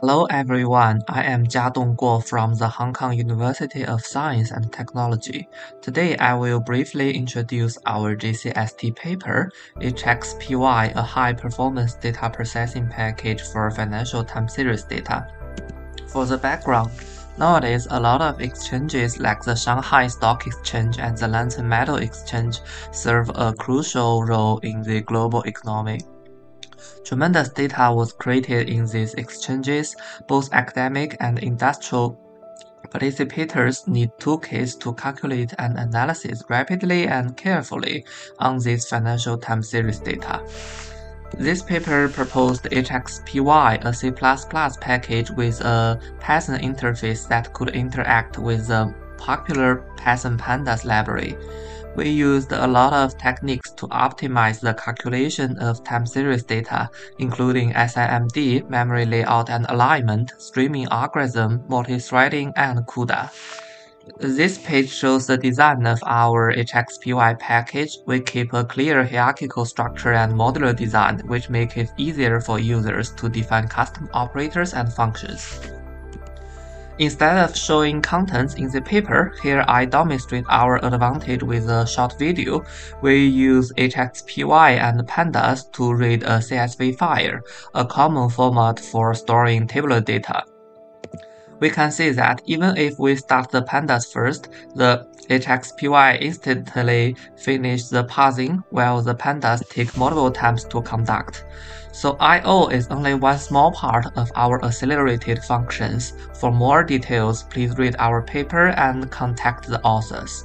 Hello everyone, I am Jiadong Guo from the Hong Kong University of Science and Technology. Today I will briefly introduce our JCST paper, HXPY, a high-performance data processing package for financial time series data. For the background, nowadays a lot of exchanges like the Shanghai Stock Exchange and the London Metal Exchange serve a crucial role in the global economy. Tremendous data was created in these exchanges. Both academic and industrial participators need toolkits to calculate and analyze rapidly and carefully on this financial time series data. This paper proposed HXPY, a C++ package with a Python interface that could interact with the popular Python Pandas library we used a lot of techniques to optimize the calculation of time series data, including SIMD, memory layout and alignment, streaming algorithm, multi-threading, and CUDA. This page shows the design of our HXPY package. We keep a clear hierarchical structure and modular design, which make it easier for users to define custom operators and functions. Instead of showing contents in the paper, here I demonstrate our advantage with a short video. We use HXPY and pandas to read a CSV file, a common format for storing tabular data. We can see that even if we start the pandas first, the HXPY instantly finish the parsing while the pandas take multiple times to conduct. So I.O. is only one small part of our accelerated functions. For more details, please read our paper and contact the authors.